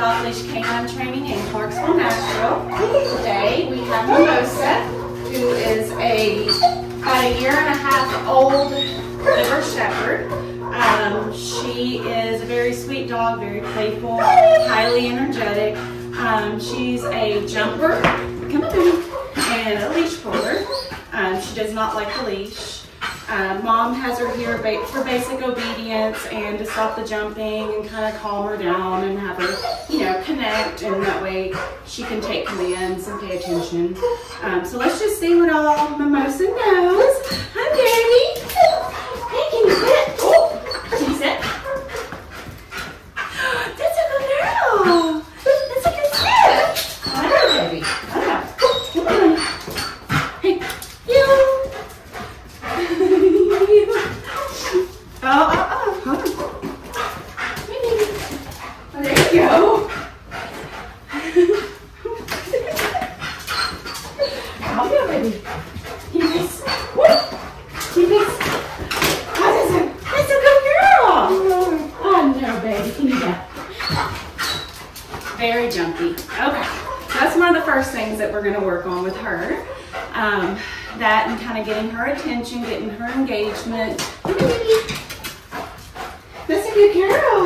Off Leash K9 Training in Clarksville, Nashville. Today we have Mimosa, who is a about a year and a half old liver shepherd. Um, she is a very sweet dog, very playful, highly energetic. Um, she's a jumper, come on, and a leash puller. Um, she does not like the leash. Uh, mom has her here ba for basic obedience and to stop the jumping and kind of calm her down and have her, you know, connect and that way she can take commands and pay attention. Um, so let's just see what all Mimosa knows. Hi, baby. Hey, can you sit? Oh, can you sit? That's a good girl. That's a good sit. I know, baby. I know. Come on. Hey, you. oh, oh, oh, hold on. Oh, there you go. Come here, baby. Yes. Woo. Yes. Oh, that's a, that's a good girl. Oh, no, baby. Can you go? Very jumpy. Okay. That's one of the first things that we're going to work on with her. Um, that and kind of getting her attention, getting her engagement. That's a good girl.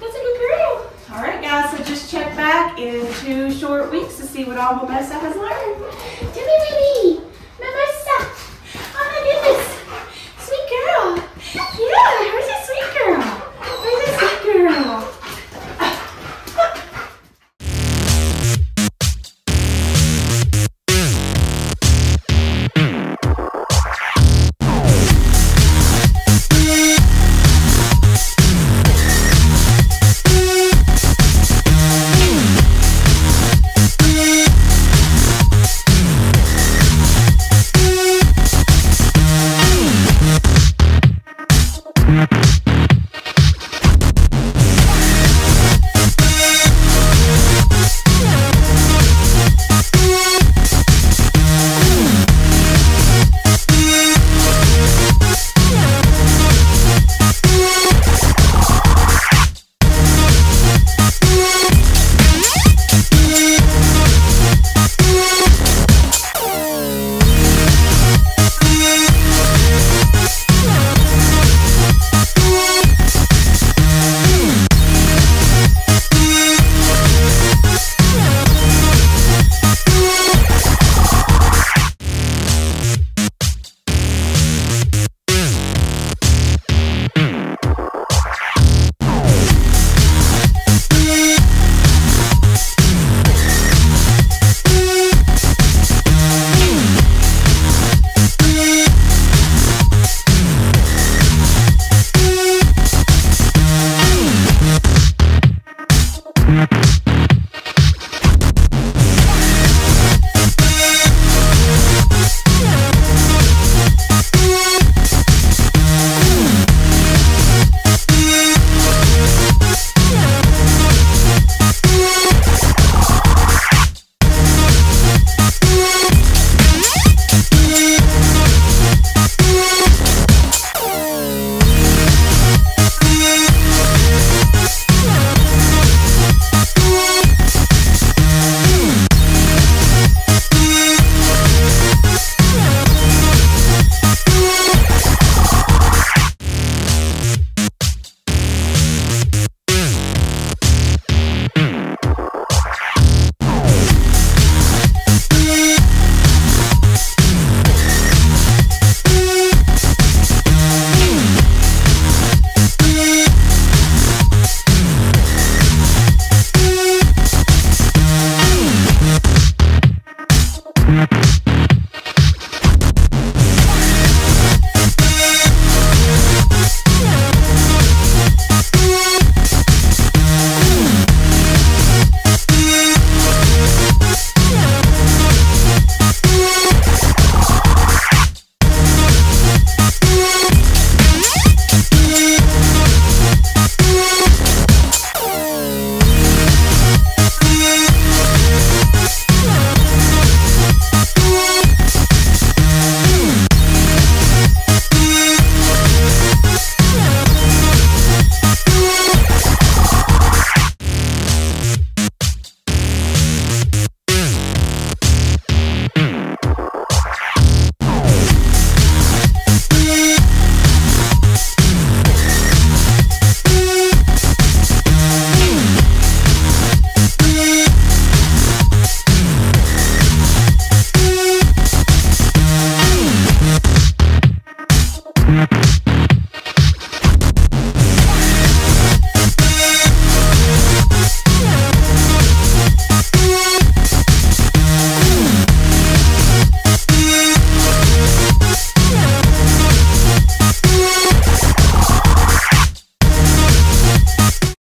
That's a good girl. All right, guys, so just check back in two short weeks to see what all Mimosa has learned.